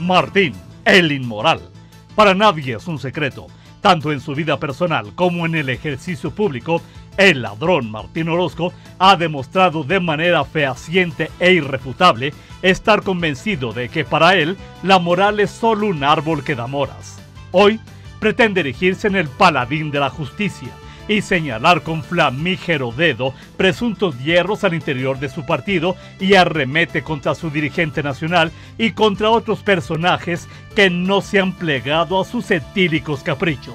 Martín, el inmoral. Para nadie es un secreto, tanto en su vida personal como en el ejercicio público, el ladrón Martín Orozco ha demostrado de manera fehaciente e irrefutable estar convencido de que para él la moral es solo un árbol que da moras. Hoy pretende erigirse en el paladín de la justicia y señalar con flamígero dedo presuntos hierros al interior de su partido y arremete contra su dirigente nacional y contra otros personajes que no se han plegado a sus etílicos caprichos.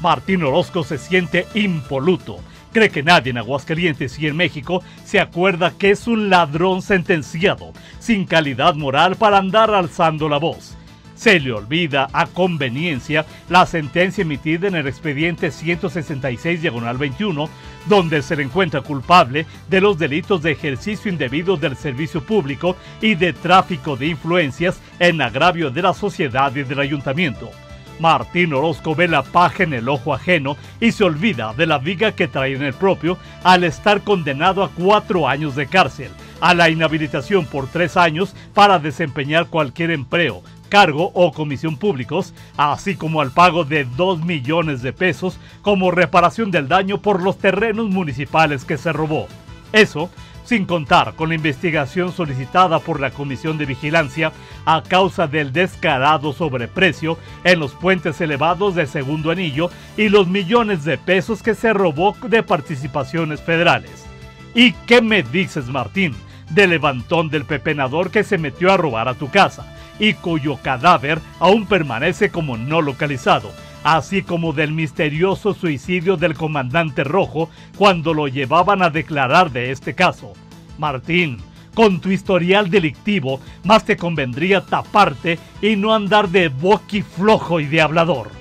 Martín Orozco se siente impoluto, cree que nadie en Aguascalientes y en México se acuerda que es un ladrón sentenciado, sin calidad moral para andar alzando la voz se le olvida a conveniencia la sentencia emitida en el expediente 166 diagonal 21, donde se le encuentra culpable de los delitos de ejercicio indebido del servicio público y de tráfico de influencias en agravio de la sociedad y del ayuntamiento. Martín Orozco ve la paja en el ojo ajeno y se olvida de la viga que trae en el propio al estar condenado a cuatro años de cárcel, a la inhabilitación por tres años para desempeñar cualquier empleo, cargo o comisión públicos, así como al pago de 2 millones de pesos como reparación del daño por los terrenos municipales que se robó. Eso sin contar con la investigación solicitada por la Comisión de Vigilancia a causa del descarado sobreprecio en los puentes elevados del segundo anillo y los millones de pesos que se robó de participaciones federales. ¿Y qué me dices, Martín, del levantón del pepenador que se metió a robar a tu casa? y cuyo cadáver aún permanece como no localizado, así como del misterioso suicidio del comandante rojo cuando lo llevaban a declarar de este caso. Martín, con tu historial delictivo, más te convendría taparte y no andar de boqui flojo y de hablador.